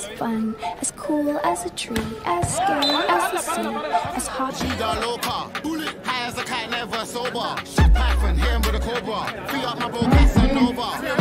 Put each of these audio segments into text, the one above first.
as fun, as cool as a tree, as scary as the sea, as hot. She the loca, high as a cat, never sober. Python, hit him with a cobra. Free up my bro, Casanova.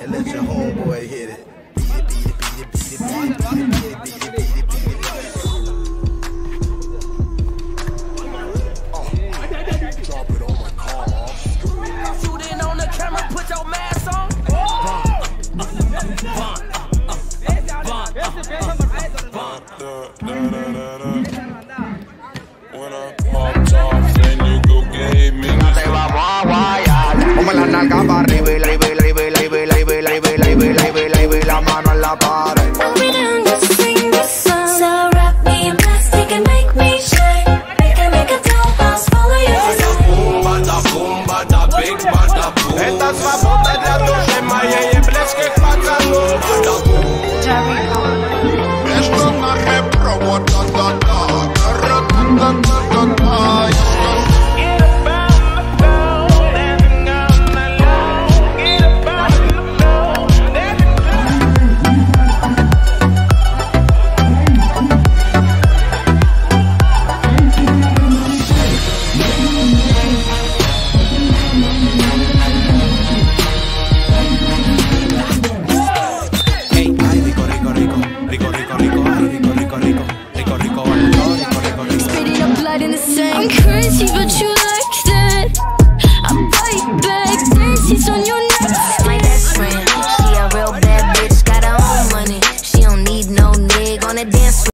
And let your homeboy hit it. Beat it, beat it, beat it, beat it, beat it, beat it, beat it, beat it, beat it, beat it. Shooting on the camera, put your mask on. When I popped off, then you go gave me te vamos a guayar. Como la nalga para arriba y la விளை விளை விளமா நல்லா பாரு crazy, but you